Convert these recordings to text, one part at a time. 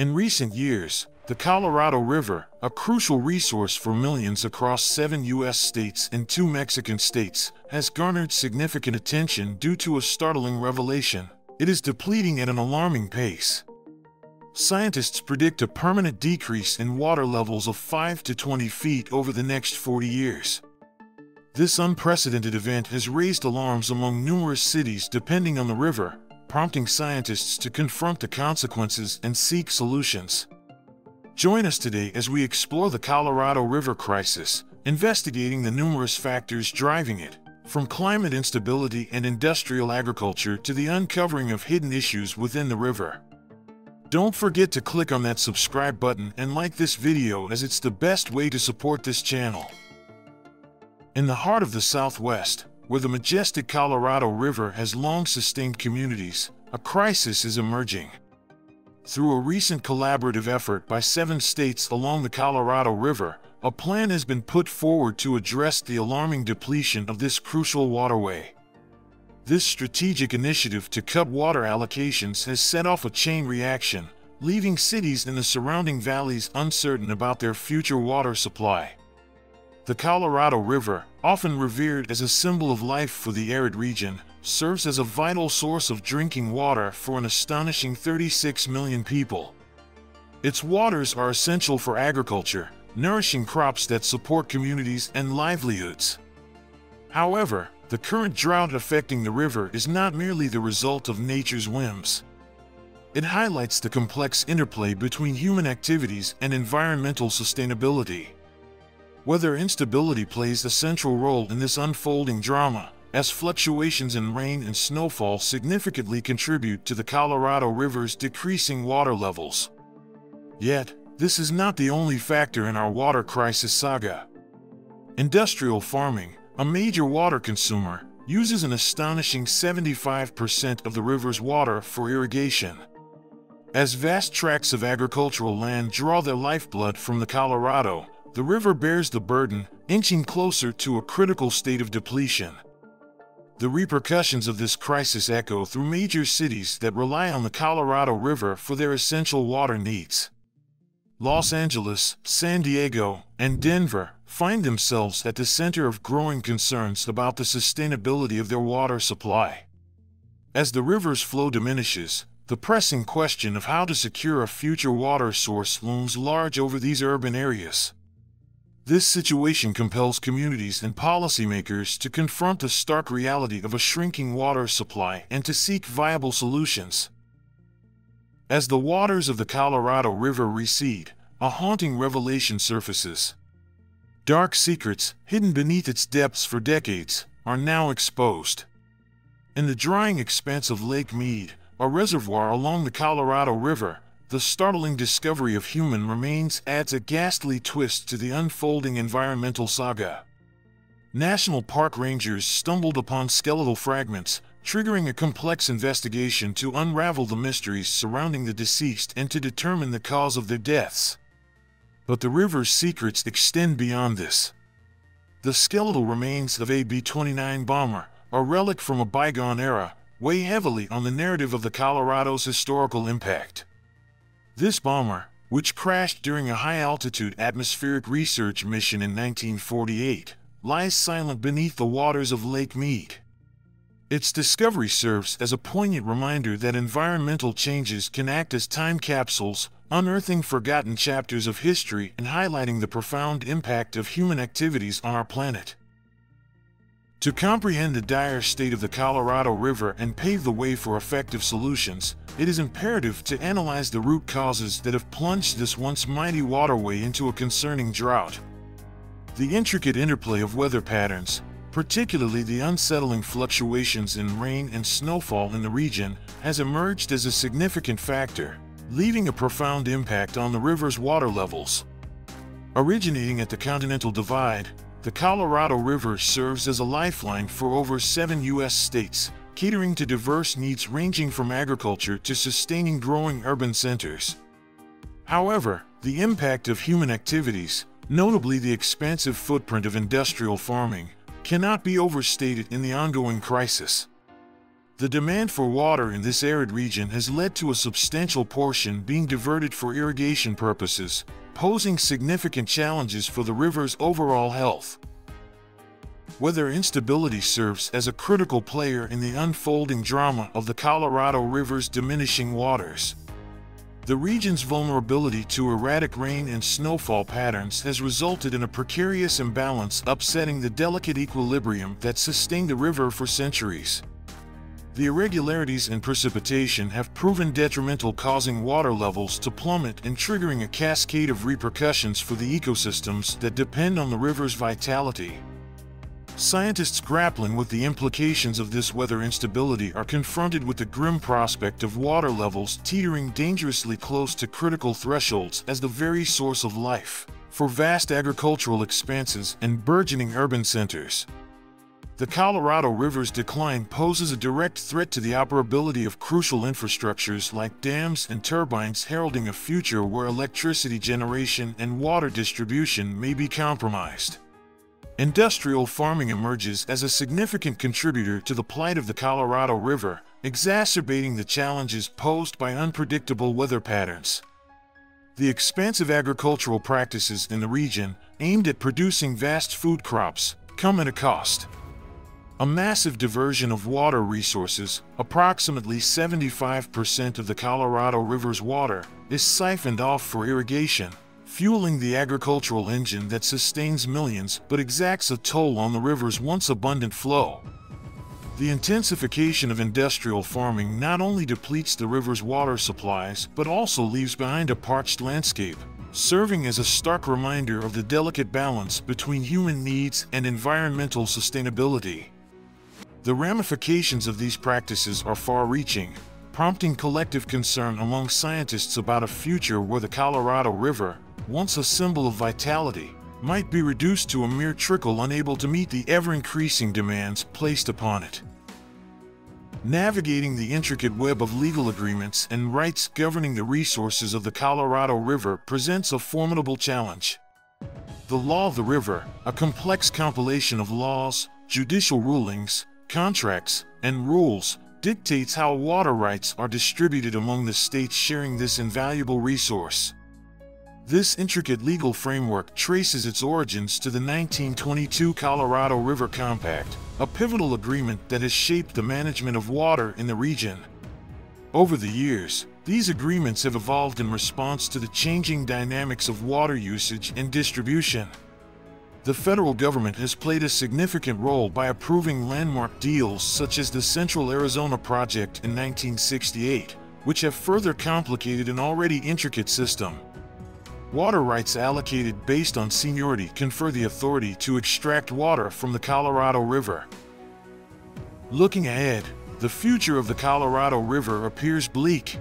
In recent years, the Colorado River, a crucial resource for millions across seven U.S. states and two Mexican states, has garnered significant attention due to a startling revelation. It is depleting at an alarming pace. Scientists predict a permanent decrease in water levels of 5 to 20 feet over the next 40 years. This unprecedented event has raised alarms among numerous cities depending on the river, prompting scientists to confront the consequences and seek solutions. Join us today as we explore the Colorado River crisis, investigating the numerous factors driving it, from climate instability and industrial agriculture to the uncovering of hidden issues within the river. Don't forget to click on that subscribe button and like this video as it's the best way to support this channel. In the heart of the Southwest, where the majestic Colorado River has long sustained communities, a crisis is emerging. Through a recent collaborative effort by seven states along the Colorado River, a plan has been put forward to address the alarming depletion of this crucial waterway. This strategic initiative to cut water allocations has set off a chain reaction, leaving cities in the surrounding valleys uncertain about their future water supply. The Colorado River, often revered as a symbol of life for the arid region, serves as a vital source of drinking water for an astonishing 36 million people. Its waters are essential for agriculture, nourishing crops that support communities and livelihoods. However, the current drought affecting the river is not merely the result of nature's whims. It highlights the complex interplay between human activities and environmental sustainability. Weather instability plays a central role in this unfolding drama, as fluctuations in rain and snowfall significantly contribute to the Colorado River's decreasing water levels. Yet, this is not the only factor in our water crisis saga. Industrial farming, a major water consumer, uses an astonishing 75% of the river's water for irrigation. As vast tracts of agricultural land draw their lifeblood from the Colorado, the river bears the burden, inching closer to a critical state of depletion. The repercussions of this crisis echo through major cities that rely on the Colorado River for their essential water needs. Los Angeles, San Diego, and Denver find themselves at the center of growing concerns about the sustainability of their water supply. As the river's flow diminishes, the pressing question of how to secure a future water source looms large over these urban areas. This situation compels communities and policymakers to confront the stark reality of a shrinking water supply and to seek viable solutions. As the waters of the Colorado River recede, a haunting revelation surfaces. Dark secrets, hidden beneath its depths for decades, are now exposed. In the drying expanse of Lake Mead, a reservoir along the Colorado River, the startling discovery of human remains adds a ghastly twist to the unfolding environmental saga. National Park rangers stumbled upon skeletal fragments, triggering a complex investigation to unravel the mysteries surrounding the deceased and to determine the cause of their deaths. But the river's secrets extend beyond this. The skeletal remains of a B 29 bomber, a relic from a bygone era, weigh heavily on the narrative of the Colorado's historical impact. This bomber, which crashed during a high-altitude atmospheric research mission in 1948, lies silent beneath the waters of Lake Mead. Its discovery serves as a poignant reminder that environmental changes can act as time capsules, unearthing forgotten chapters of history and highlighting the profound impact of human activities on our planet. To comprehend the dire state of the Colorado River and pave the way for effective solutions, it is imperative to analyze the root causes that have plunged this once mighty waterway into a concerning drought. The intricate interplay of weather patterns, particularly the unsettling fluctuations in rain and snowfall in the region, has emerged as a significant factor, leaving a profound impact on the river's water levels. Originating at the Continental Divide, the Colorado River serves as a lifeline for over seven U.S. states, catering to diverse needs ranging from agriculture to sustaining growing urban centers. However, the impact of human activities, notably the expansive footprint of industrial farming, cannot be overstated in the ongoing crisis. The demand for water in this arid region has led to a substantial portion being diverted for irrigation purposes, posing significant challenges for the river's overall health. Weather instability serves as a critical player in the unfolding drama of the Colorado River's diminishing waters. The region's vulnerability to erratic rain and snowfall patterns has resulted in a precarious imbalance upsetting the delicate equilibrium that sustained the river for centuries. The irregularities in precipitation have proven detrimental causing water levels to plummet and triggering a cascade of repercussions for the ecosystems that depend on the river's vitality. Scientists grappling with the implications of this weather instability are confronted with the grim prospect of water levels teetering dangerously close to critical thresholds as the very source of life for vast agricultural expanses and burgeoning urban centers. The Colorado River's decline poses a direct threat to the operability of crucial infrastructures like dams and turbines heralding a future where electricity generation and water distribution may be compromised. Industrial farming emerges as a significant contributor to the plight of the Colorado River, exacerbating the challenges posed by unpredictable weather patterns. The expansive agricultural practices in the region, aimed at producing vast food crops, come at a cost. A massive diversion of water resources, approximately 75% of the Colorado River's water, is siphoned off for irrigation, fueling the agricultural engine that sustains millions but exacts a toll on the river's once abundant flow. The intensification of industrial farming not only depletes the river's water supplies but also leaves behind a parched landscape, serving as a stark reminder of the delicate balance between human needs and environmental sustainability. The ramifications of these practices are far-reaching, prompting collective concern among scientists about a future where the Colorado River, once a symbol of vitality, might be reduced to a mere trickle unable to meet the ever-increasing demands placed upon it. Navigating the intricate web of legal agreements and rights governing the resources of the Colorado River presents a formidable challenge. The Law of the River, a complex compilation of laws, judicial rulings, contracts, and rules dictates how water rights are distributed among the states sharing this invaluable resource. This intricate legal framework traces its origins to the 1922 Colorado River Compact, a pivotal agreement that has shaped the management of water in the region. Over the years, these agreements have evolved in response to the changing dynamics of water usage and distribution the federal government has played a significant role by approving landmark deals such as the Central Arizona Project in 1968, which have further complicated an already intricate system. Water rights allocated based on seniority confer the authority to extract water from the Colorado River. Looking ahead, the future of the Colorado River appears bleak.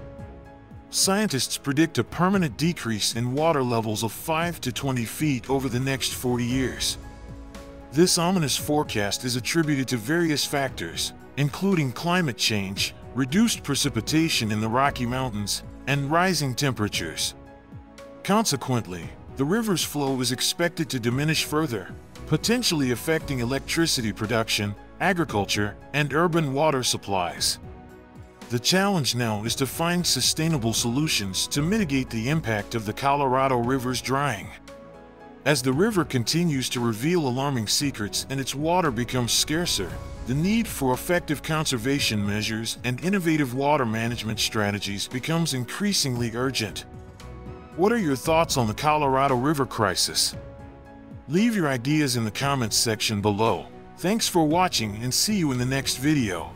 Scientists predict a permanent decrease in water levels of 5 to 20 feet over the next 40 years. This ominous forecast is attributed to various factors, including climate change, reduced precipitation in the Rocky Mountains, and rising temperatures. Consequently, the river's flow is expected to diminish further, potentially affecting electricity production, agriculture, and urban water supplies. The challenge now is to find sustainable solutions to mitigate the impact of the Colorado River's drying. As the river continues to reveal alarming secrets and its water becomes scarcer, the need for effective conservation measures and innovative water management strategies becomes increasingly urgent. What are your thoughts on the Colorado River crisis? Leave your ideas in the comments section below. Thanks for watching and see you in the next video.